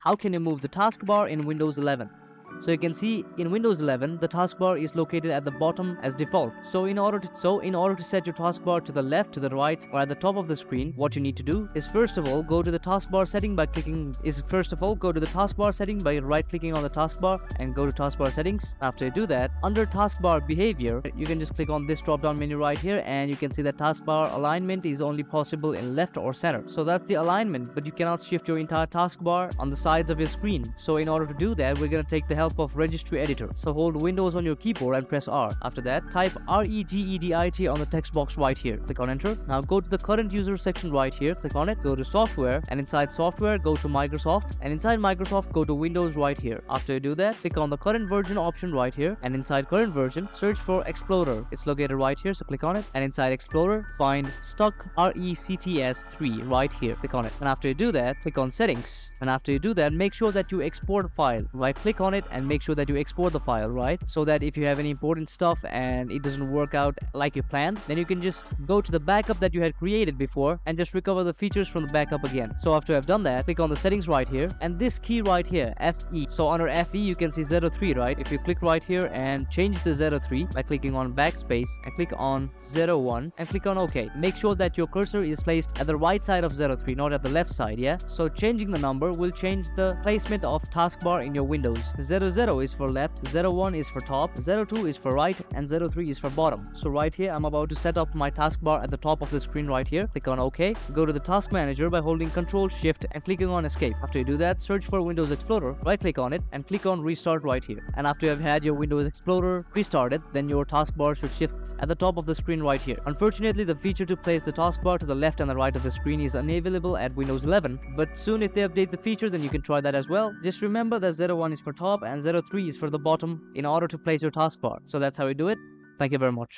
how can you move the taskbar in Windows 11? So you can see in Windows 11, the taskbar is located at the bottom as default. So in order to so in order to set your taskbar to the left, to the right, or at the top of the screen, what you need to do is first of all go to the taskbar setting by clicking is first of all go to the taskbar setting by right clicking on the taskbar and go to taskbar settings. After you do that, under taskbar behavior, you can just click on this drop down menu right here and you can see that taskbar alignment is only possible in left or center. So that's the alignment, but you cannot shift your entire taskbar on the sides of your screen. So in order to do that, we're going to take the help help of registry editor. So hold Windows on your keyboard and press R. After that, type R-E-G-E-D-I-T on the text box right here. Click on enter. Now go to the current user section right here. Click on it. Go to software and inside software, go to Microsoft and inside Microsoft, go to Windows right here. After you do that, click on the current version option right here and inside current version, search for Explorer. It's located right here, so click on it and inside Explorer, find Stuck RECTS 3 right here. Click on it. And after you do that, click on settings. And after you do that, make sure that you export file. Right click on it and and make sure that you export the file right? So that if you have any important stuff and it doesn't work out like you planned then you can just go to the backup that you had created before and just recover the features from the backup again. So after I've done that click on the settings right here and this key right here FE so under FE you can see 03 right? If you click right here and change the 03 by clicking on backspace and click on 01 and click on OK make sure that your cursor is placed at the right side of 03 not at the left side yeah? So changing the number will change the placement of taskbar in your Windows. 00 0 is for left, 01 is for top, 02 is for right, and 03 is for bottom. So right here, I'm about to set up my taskbar at the top of the screen right here. Click on OK. Go to the task manager by holding Ctrl Shift and clicking on Escape. After you do that, search for Windows Explorer, right click on it, and click on Restart right here. And after you have had your Windows Explorer restarted, then your taskbar should shift at the top of the screen right here. Unfortunately, the feature to place the taskbar to the left and the right of the screen is unavailable at Windows 11, but soon if they update the feature, then you can try that as well. Just remember that 01 is for top and and 03 is for the bottom in order to place your taskbar. So that's how we do it. Thank you very much.